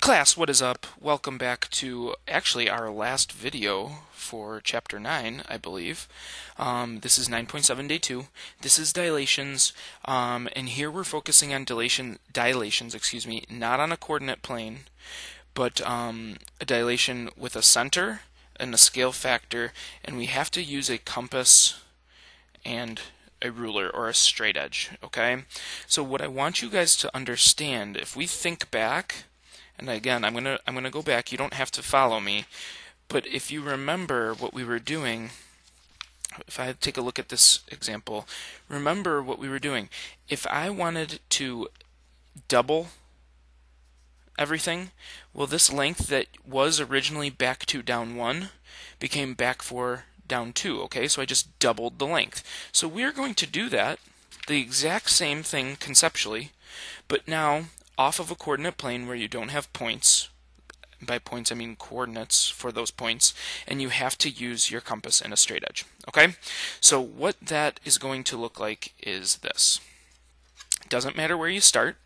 Class, what is up? Welcome back to actually our last video for chapter 9, I believe. Um, this is 9.7 day 2. This is dilations, um, and here we're focusing on dilation, dilations, excuse me, not on a coordinate plane, but um, a dilation with a center and a scale factor, and we have to use a compass and a ruler or a straight edge, okay? So what I want you guys to understand, if we think back, and again, I'm gonna I'm gonna go back. You don't have to follow me, but if you remember what we were doing, if I take a look at this example, remember what we were doing. If I wanted to double everything, well, this length that was originally back two down one became back four down two. Okay, so I just doubled the length. So we're going to do that, the exact same thing conceptually, but now off of a coordinate plane where you don't have points, by points I mean coordinates for those points, and you have to use your compass and a straight edge. Okay? So what that is going to look like is this. Doesn't matter where you start,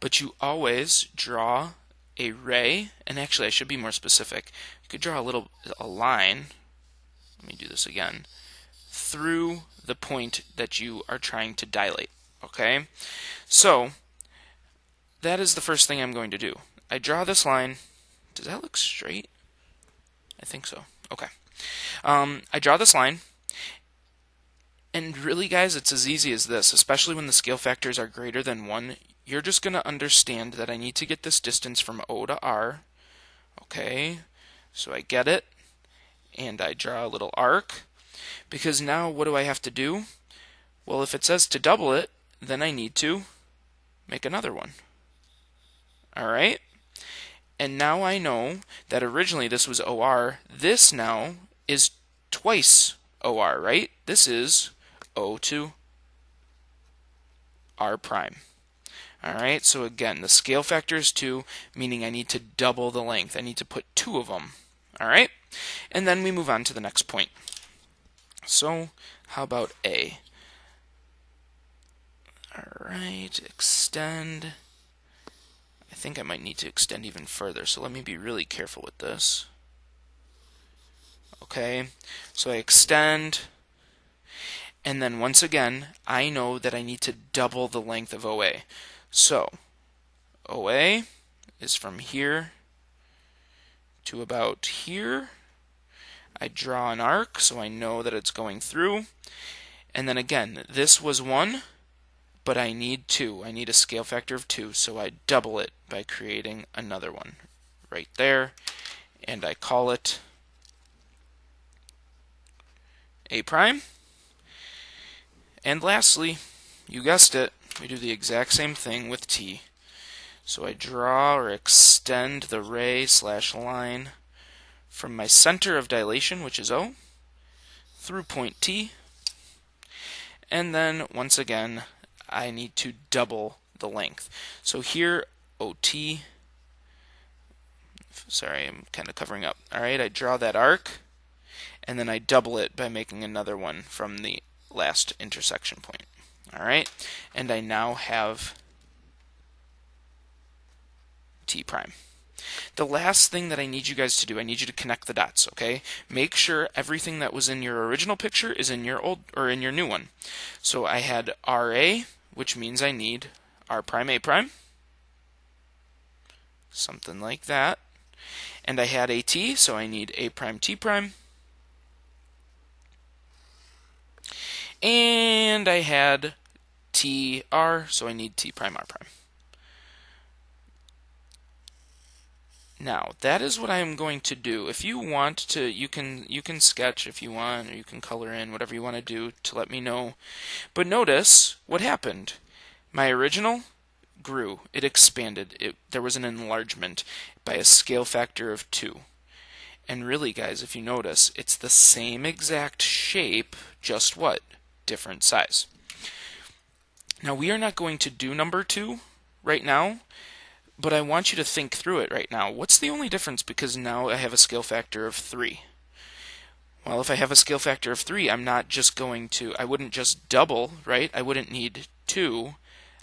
but you always draw a ray, and actually I should be more specific. You could draw a little a line. Let me do this again. Through the point that you are trying to dilate. Okay? So that is the first thing I'm going to do. I draw this line. Does that look straight? I think so. Okay. Um, I draw this line. And really, guys, it's as easy as this, especially when the scale factors are greater than 1. You're just going to understand that I need to get this distance from O to R. Okay, so I get it, and I draw a little arc. Because now, what do I have to do? Well, if it says to double it, then I need to make another one. All right? And now I know that originally this was OR. This now is twice OR, right? This is O to R prime. All right, so again, the scale factor is 2, meaning I need to double the length. I need to put two of them. All right? And then we move on to the next point. So, how about A? All right, extend think I might need to extend even further, so let me be really careful with this. Okay, so I extend, and then once again, I know that I need to double the length of OA. So, OA is from here to about here. I draw an arc so I know that it's going through. And then again, this was 1, but I need 2. I need a scale factor of 2, so I double it by creating another one right there, and I call it A prime. And lastly, you guessed it, we do the exact same thing with T. So I draw or extend the ray slash line from my center of dilation, which is O, through point T, and then once again I need to double the length. So here, OT, sorry, I'm kind of covering up. All right, I draw that arc, and then I double it by making another one from the last intersection point. All right, and I now have T prime. The last thing that I need you guys to do, I need you to connect the dots, okay? Make sure everything that was in your original picture is in your old or in your new one. So I had RA, which means I need R prime A prime. Something like that. And I had AT, so I need A prime T prime. And I had TR, so I need T prime R prime. Now, that is what I am going to do. If you want to, you can you can sketch if you want, or you can color in, whatever you want to do to let me know. But notice what happened. My original grew. It expanded. It, there was an enlargement by a scale factor of 2. And really, guys, if you notice, it's the same exact shape, just what? Different size. Now, we are not going to do number 2 right now but I want you to think through it right now. What's the only difference because now I have a scale factor of 3? Well, if I have a scale factor of 3, I'm not just going to, I wouldn't just double, right? I wouldn't need 2,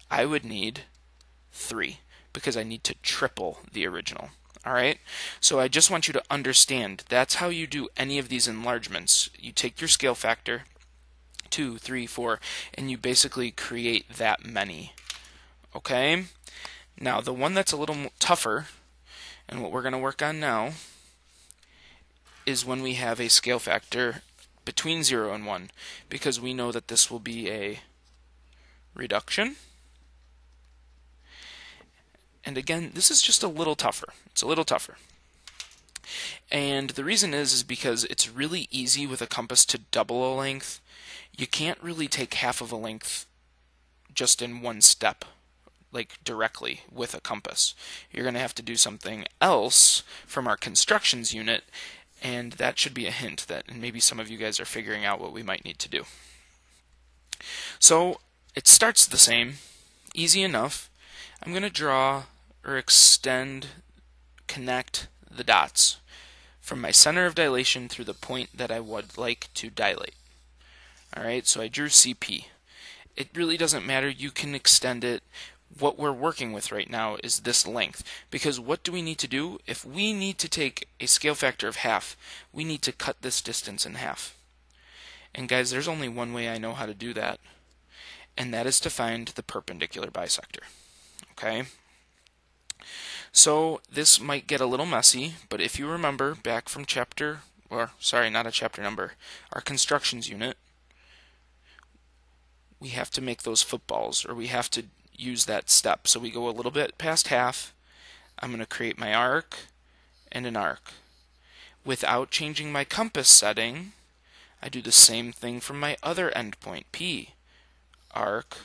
I would need 3 because I need to triple the original. All right, so I just want you to understand that's how you do any of these enlargements. You take your scale factor, two, three, four, and you basically create that many. Okay, now the one that's a little tougher, and what we're going to work on now, is when we have a scale factor between 0 and 1, because we know that this will be a reduction. And again, this is just a little tougher. It's a little tougher. And the reason is is because it's really easy with a compass to double a length. You can't really take half of a length just in one step, like directly with a compass. You're going to have to do something else from our constructions unit, and that should be a hint that maybe some of you guys are figuring out what we might need to do. So it starts the same, easy enough. I'm going to draw or extend, connect the dots from my center of dilation through the point that I would like to dilate. Alright, so I drew CP. It really doesn't matter, you can extend it. What we're working with right now is this length. Because what do we need to do? If we need to take a scale factor of half, we need to cut this distance in half. And guys, there's only one way I know how to do that and that is to find the perpendicular bisector. Okay? So this might get a little messy, but if you remember back from chapter, or sorry, not a chapter number, our constructions unit, we have to make those footballs, or we have to use that step. So we go a little bit past half. I'm going to create my arc and an arc. Without changing my compass setting, I do the same thing from my other endpoint, P arc,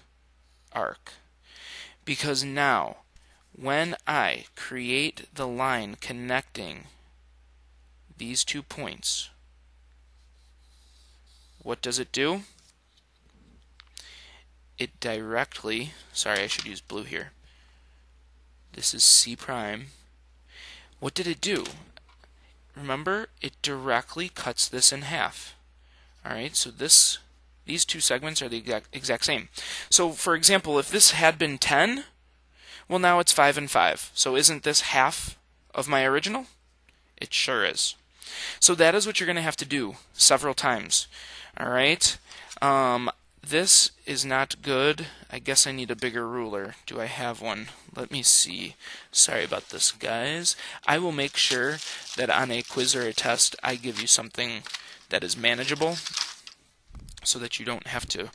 arc. Because now, when I create the line connecting these two points, what does it do? It directly, sorry, I should use blue here. This is C prime. What did it do? Remember, it directly cuts this in half. Alright, so this these two segments are the exact, exact same. So, for example, if this had been 10, well, now it's 5 and 5. So isn't this half of my original? It sure is. So that is what you're going to have to do several times. All right. Um, this is not good. I guess I need a bigger ruler. Do I have one? Let me see. Sorry about this, guys. I will make sure that on a quiz or a test, I give you something that is manageable so that you don't have to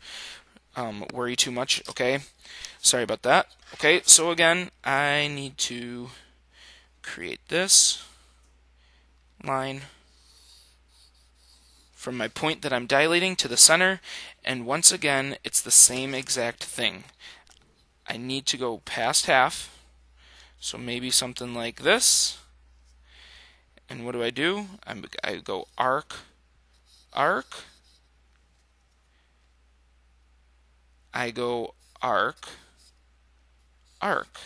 um, worry too much, okay? Sorry about that. Okay, so again, I need to create this line from my point that I'm dilating to the center, and once again, it's the same exact thing. I need to go past half, so maybe something like this. And what do I do? I'm, I go arc, arc, I go arc, arc.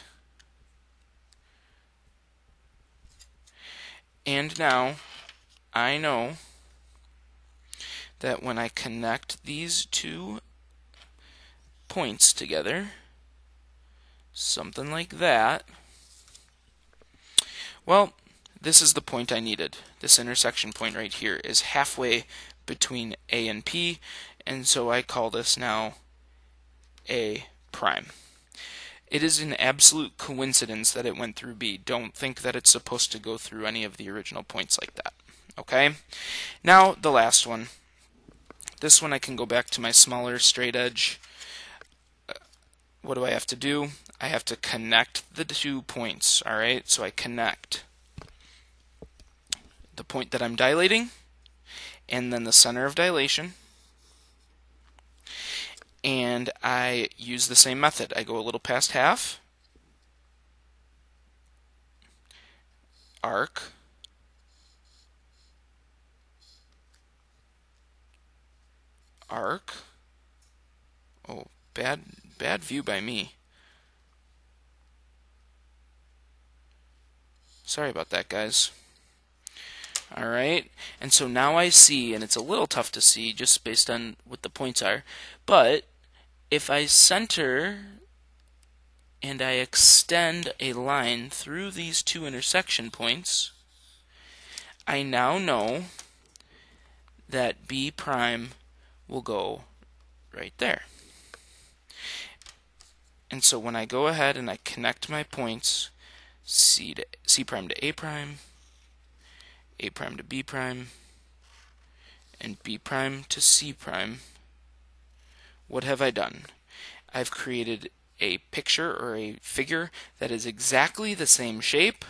And now I know that when I connect these two points together, something like that, well, this is the point I needed. This intersection point right here is halfway between A and P, and so I call this now a prime. It is an absolute coincidence that it went through B. Don't think that it's supposed to go through any of the original points like that. Okay? Now, the last one. This one I can go back to my smaller straight edge. Uh, what do I have to do? I have to connect the two points, alright? So I connect the point that I'm dilating, and then the center of dilation, and I use the same method. I go a little past half, arc, arc. Oh, bad bad view by me. Sorry about that, guys. Alright, and so now I see, and it's a little tough to see just based on what the points are, but if I center and I extend a line through these two intersection points, I now know that B prime will go right there. And so when I go ahead and I connect my points, C to C prime to A prime, A prime to B prime, and B prime to C prime, what have I done? I've created a picture or a figure that is exactly the same shape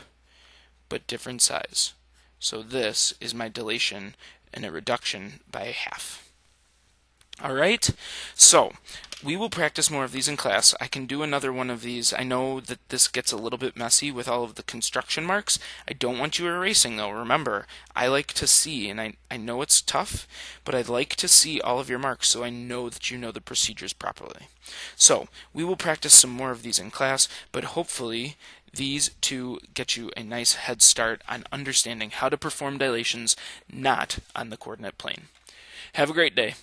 but different size. So this is my dilation and a reduction by half. All right, so we will practice more of these in class. I can do another one of these. I know that this gets a little bit messy with all of the construction marks. I don't want you erasing though. Remember, I like to see, and I, I know it's tough, but I'd like to see all of your marks so I know that you know the procedures properly. So we will practice some more of these in class, but hopefully these two get you a nice head start on understanding how to perform dilations not on the coordinate plane. Have a great day.